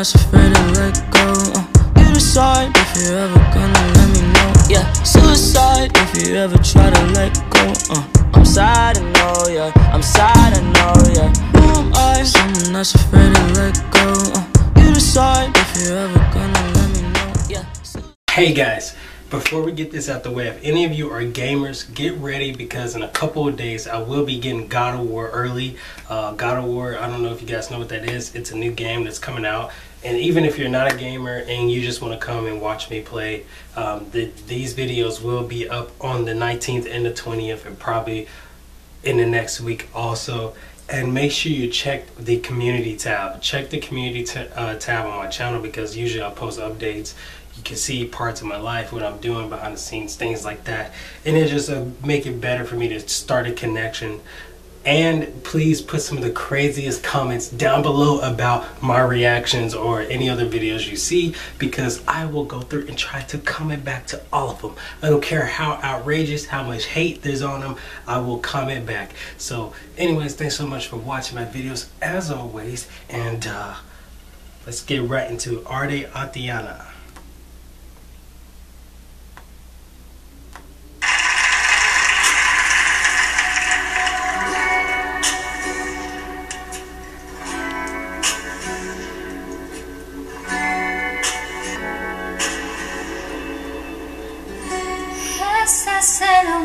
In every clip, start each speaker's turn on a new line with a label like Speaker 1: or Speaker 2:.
Speaker 1: afraid to let go. Uh, you decide if you're ever gonna let me know. Yeah, suicide if you ever try to let go. Uh, I'm sad, I know, yeah. I'm sad, I know, yeah. Who am I? Someone afraid to let go. Uh, you decide if you're ever gonna let me know. Yeah.
Speaker 2: Hey guys, before we get this out the way, if any of you are gamers, get ready because in a couple of days I will be getting God of War early. Uh, God of War, I don't know if you guys know what that is. It's a new game that's coming out. And even if you're not a gamer and you just want to come and watch me play, um, the, these videos will be up on the 19th and the 20th and probably in the next week also. And make sure you check the community tab. Check the community uh, tab on my channel because usually i post updates. You can see parts of my life what i'm doing behind the scenes things like that. And it just uh, make it better for me to start a connection and please put some of the craziest comments down below about my reactions or any other videos you see because I will go through and try to comment back to all of them. I don't care how outrageous, how much hate there's on them, I will comment back. So anyways, thanks so much for watching my videos as always and uh, let's get right into Arde Atiana.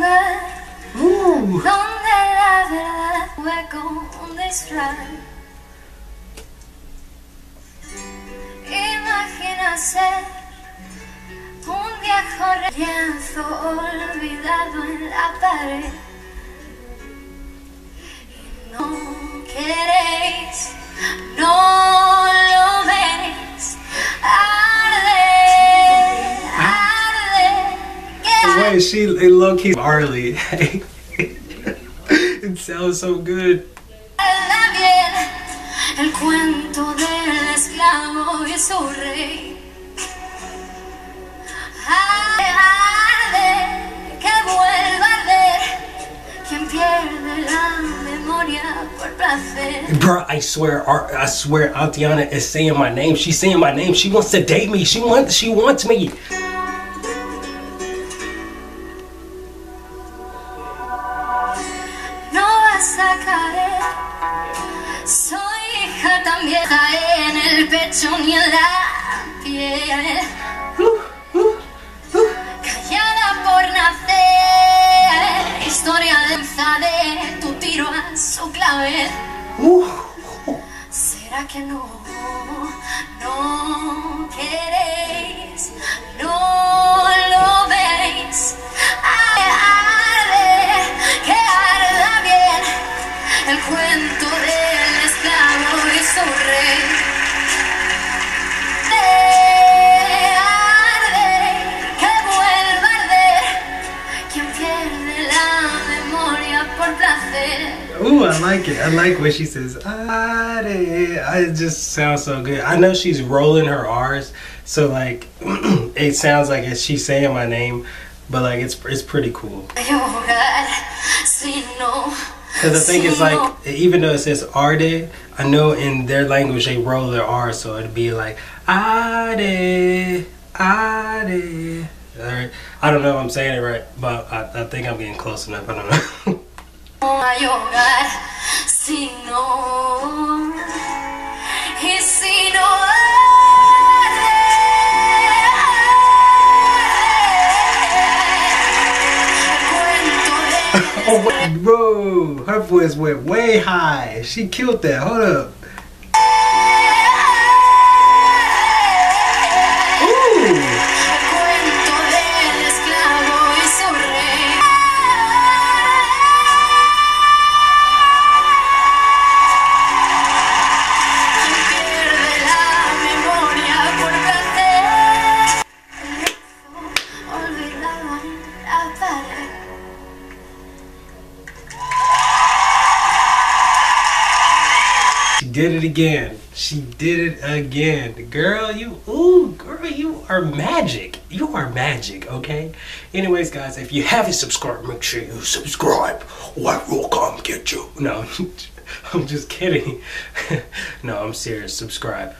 Speaker 3: Hogar uh. donde la verdad como un disfraz. Imagina ser un viejo lienzo olvidado en la pared. Y no queréis,
Speaker 2: she low key Arlie. it sounds so good.
Speaker 3: El cuento del esclavo y su rey. que vuelva a arder. Quien pierde la memoria por placer.
Speaker 2: Bro, I swear, I swear, Auntiana is saying my name. She's saying my name. She wants to date me. She wants, she wants me.
Speaker 3: En el pecho ni en la piel. Callada por nacer, historia densa de tu tiro a su clave. ¿Será que no, no queréis, no lo veis? Arde, que arda bien el cuento
Speaker 2: like it. I like what she says. I just sounds so good. I know she's rolling her R's, so like it sounds like she's saying my name, but like it's it's pretty cool. Because I think it's like even though it says Arde, I know in their language they roll their R, so it'd be like Ade. Right. I don't know if I'm saying it right, but I, I think I'm getting close enough. I don't know. Oh Oh, bro, her voice went way high. She killed that. Hold up. Did it again. She did it again. Girl, you, ooh, girl, you are magic. You are magic, okay? Anyways, guys, if you haven't subscribed, make sure you subscribe or I will come get you. No, I'm just kidding. no, I'm serious. Subscribe.